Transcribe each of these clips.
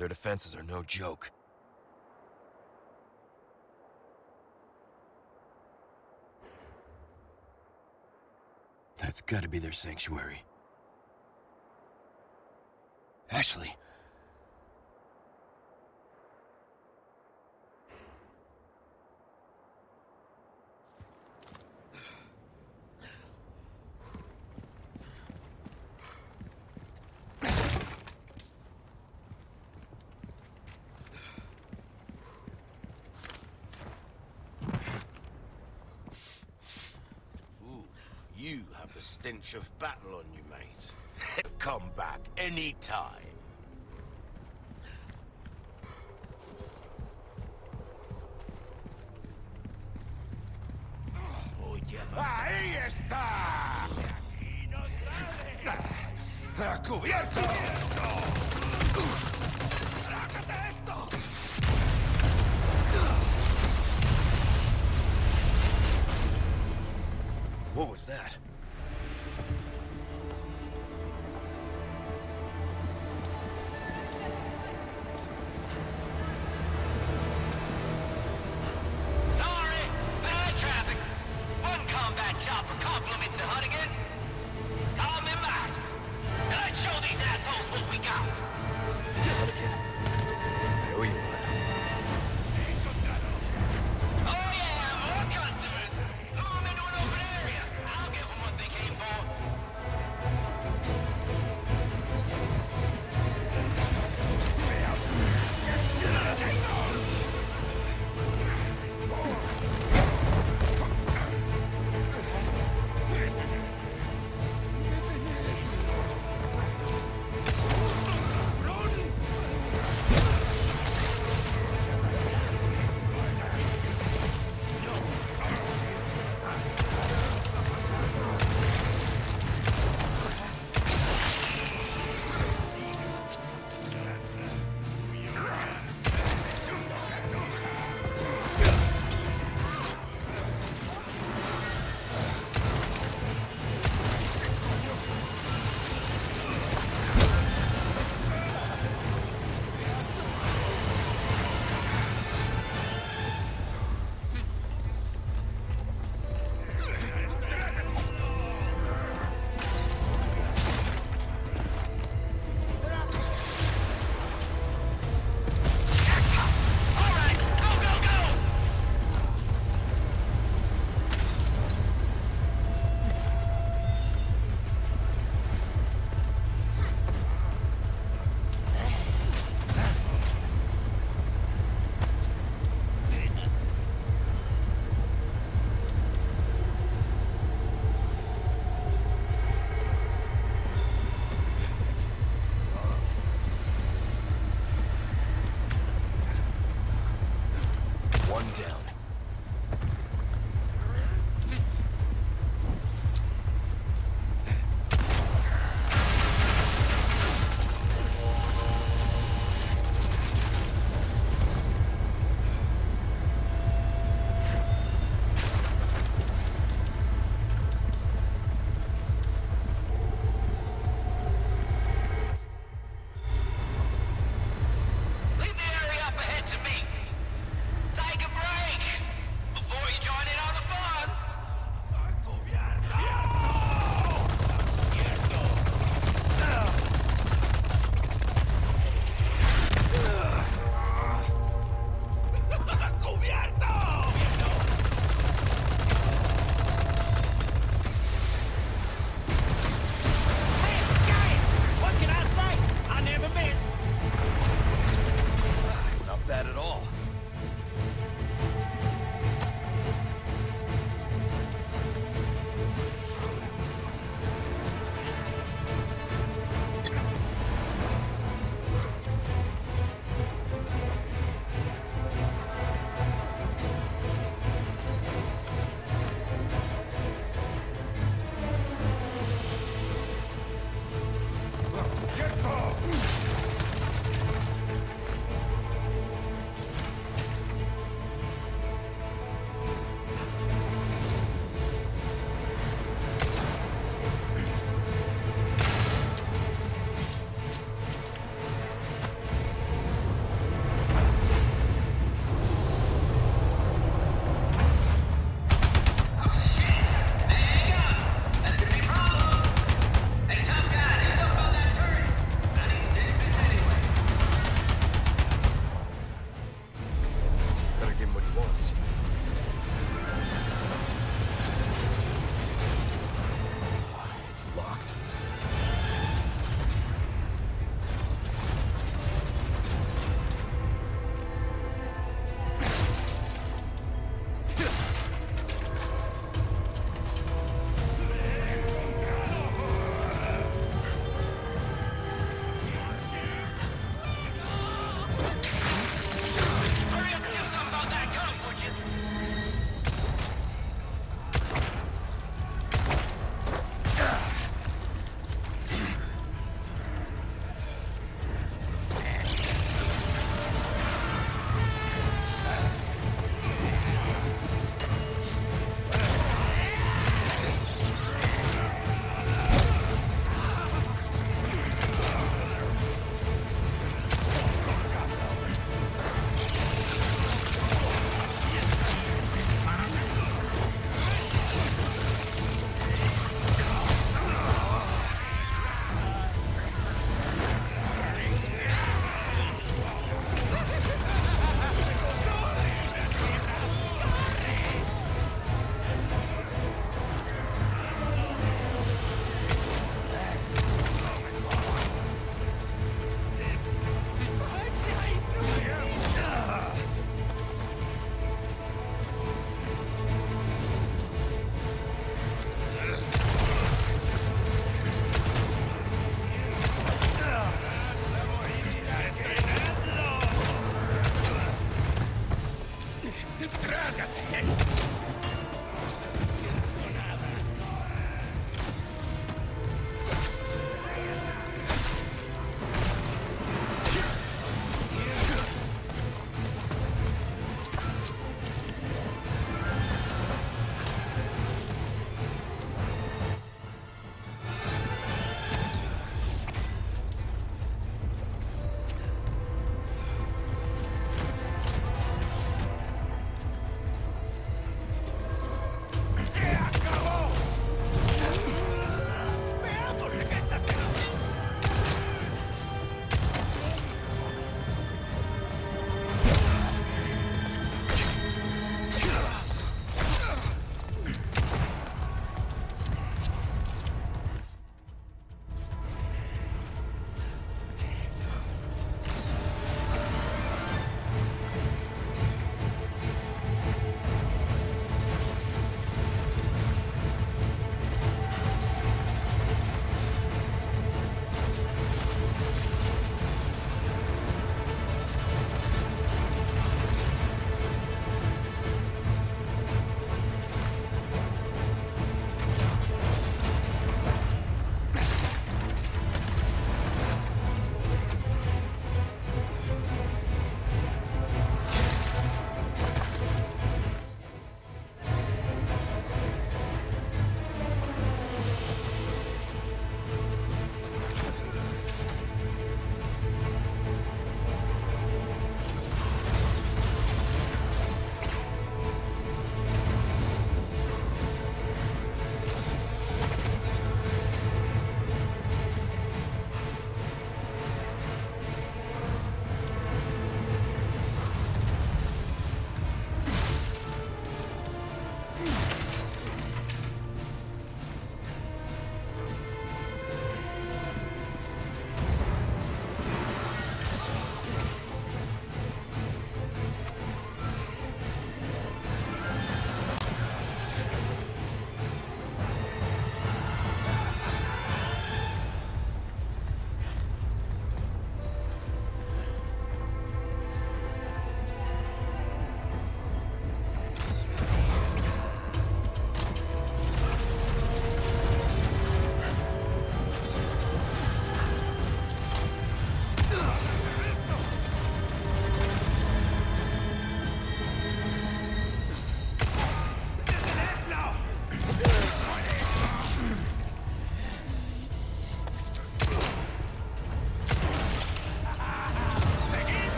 Their defenses are no joke. That's gotta be their sanctuary. Ashley! Ooh, you have the stench of battle on you, mate. Come back any time. Ah, ¡Ahí está! ¡A cubierto! ¡Trágate esto! What was that?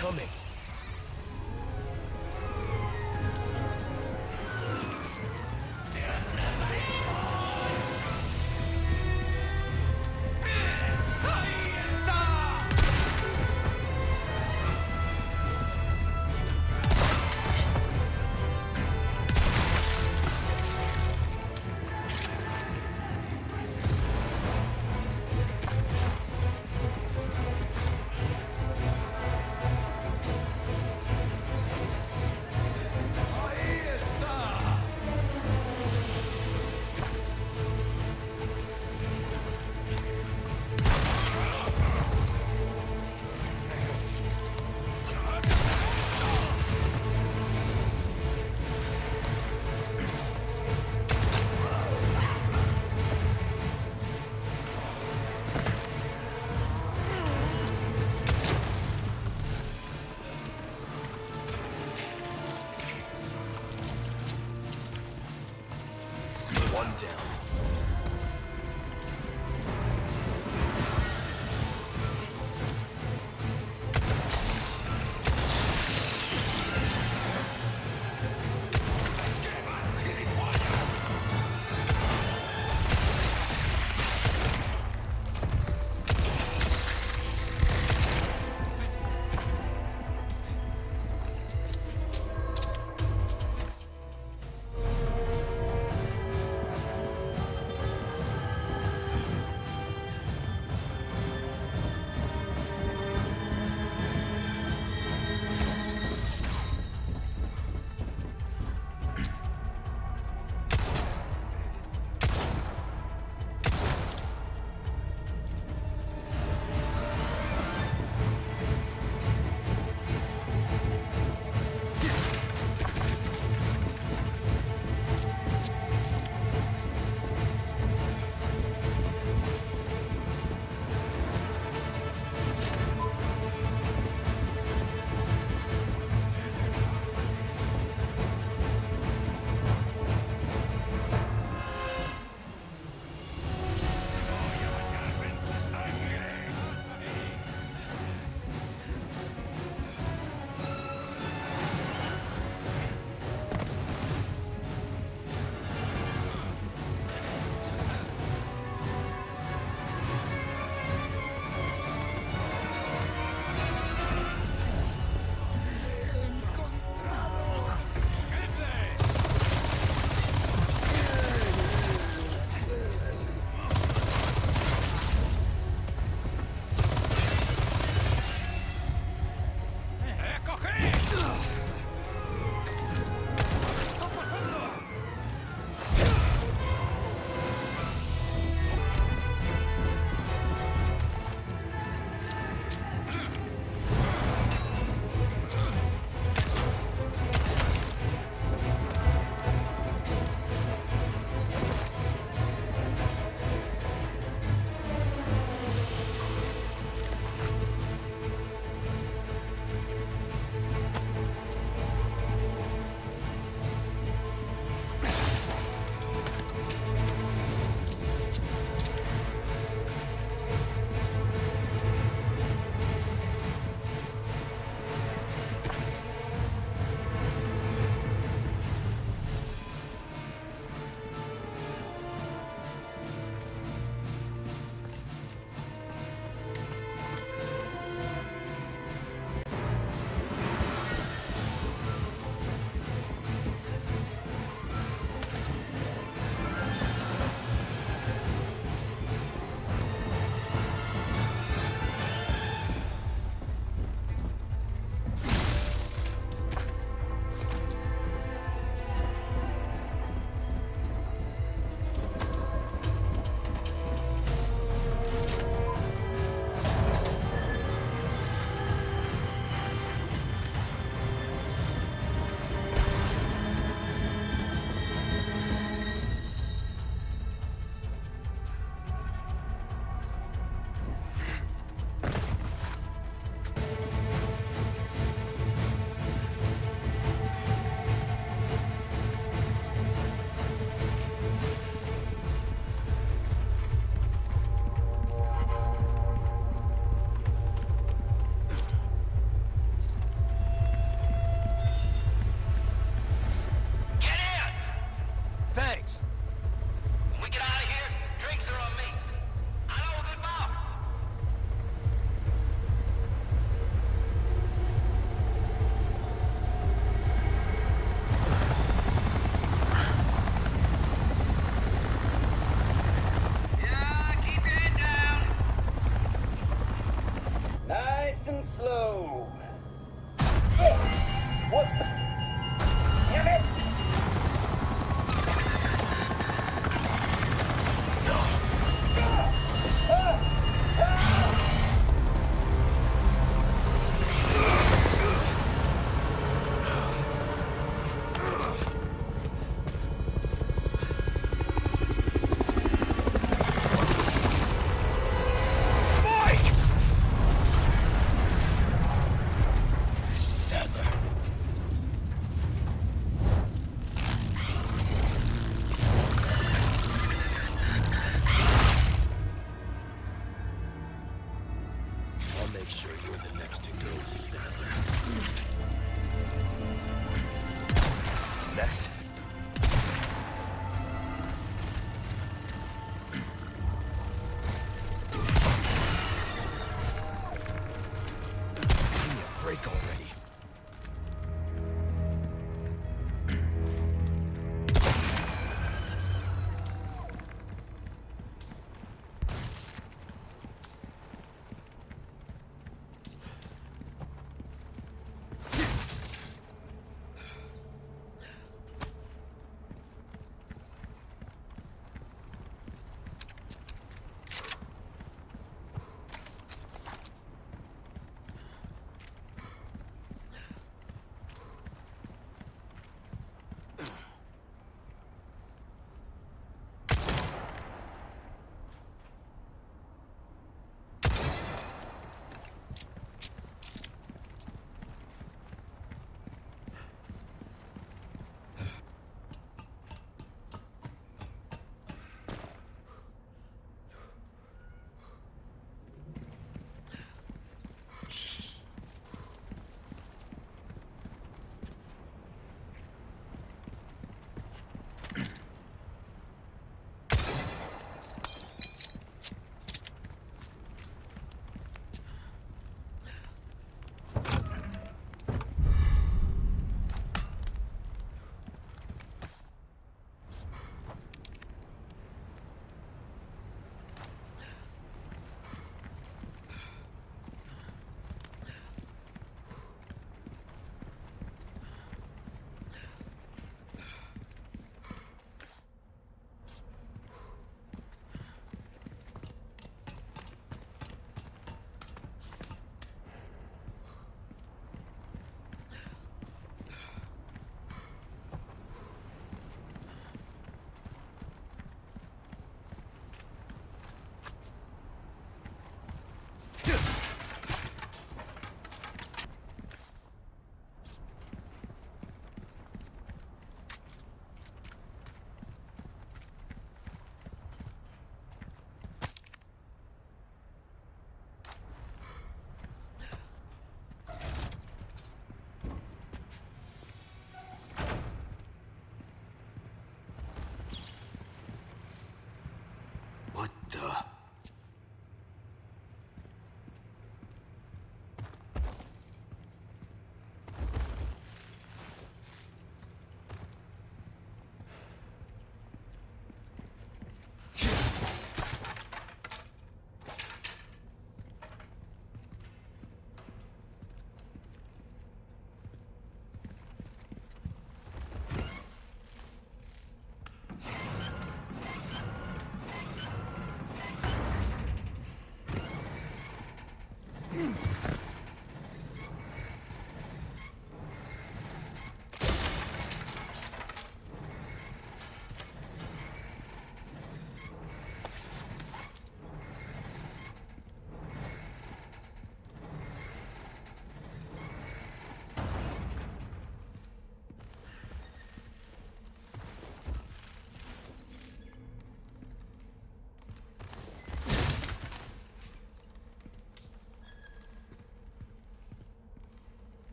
Coming.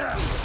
Ugh.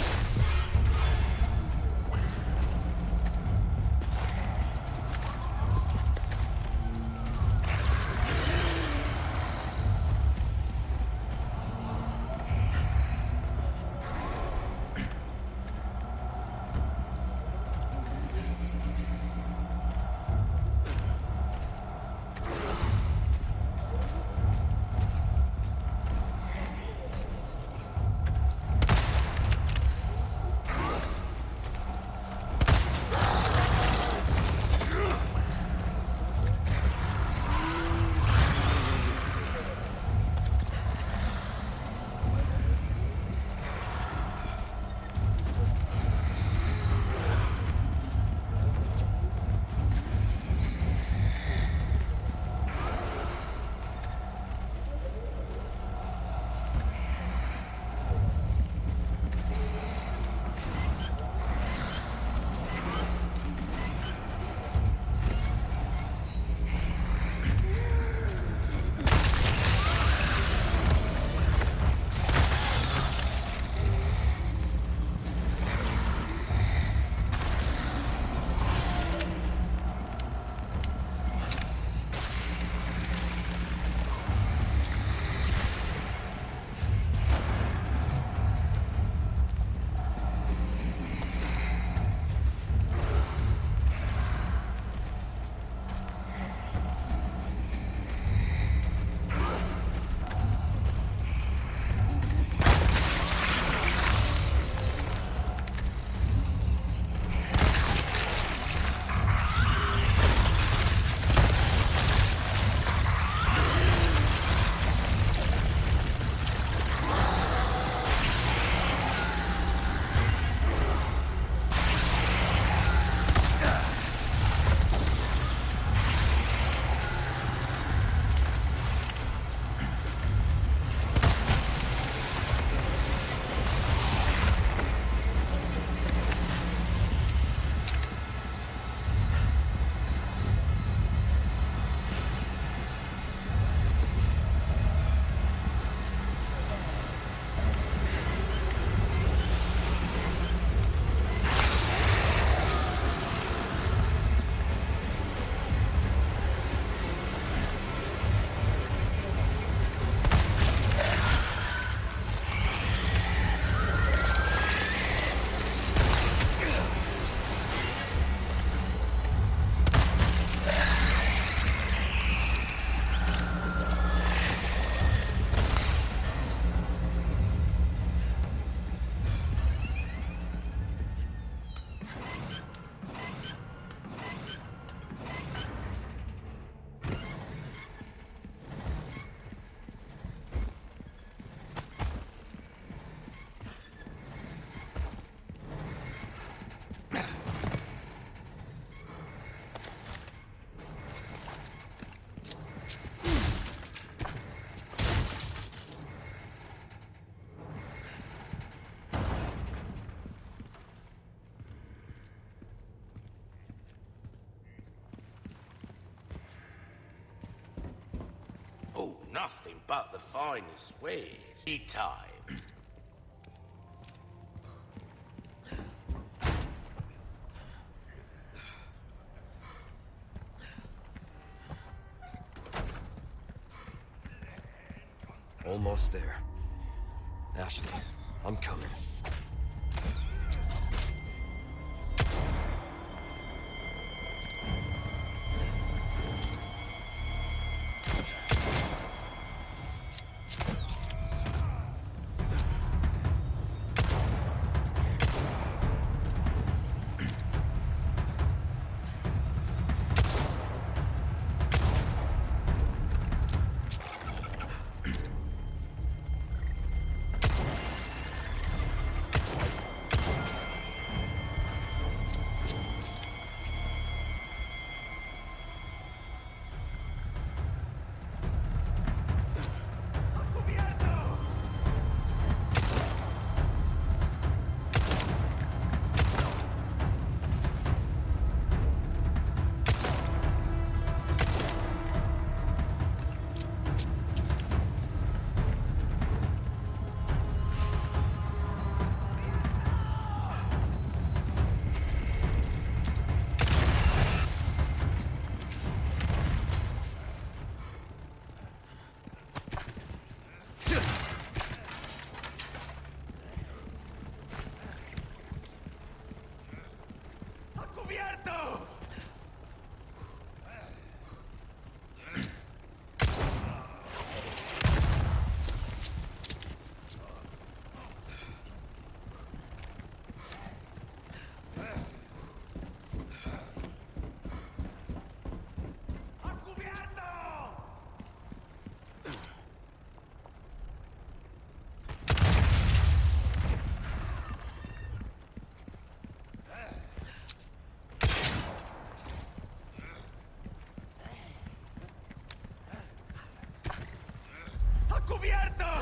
Oh, nothing but the finest wares. Tea time. Almost there. abierto!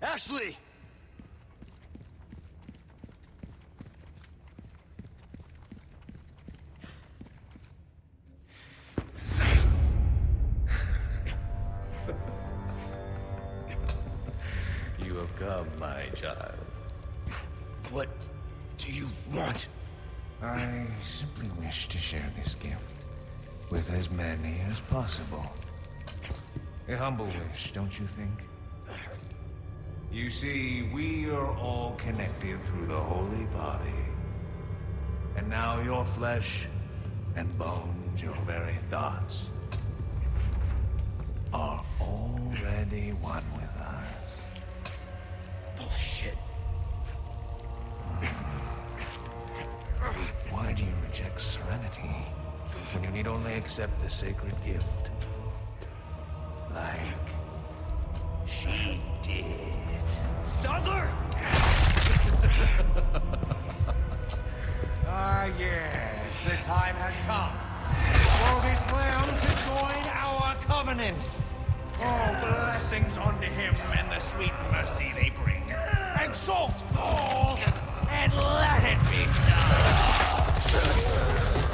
Ashley! You have come, my child. What do you want? I simply wish to share this gift with as many as possible. A humble wish, don't you think? You see, we are all connected through the holy body. And now your flesh and bones, your very thoughts, are already one with us. Bullshit. Why do you reject serenity when you need only accept the sacred gift? This lamb to join our covenant. Oh, blessings unto him and the sweet mercy they bring. Exalt all, and let it be so.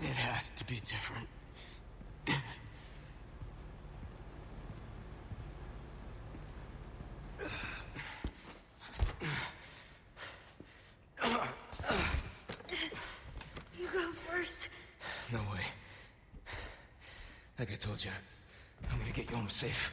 It has to be different. You go first. No way. Like I told you, I'm gonna get you home safe.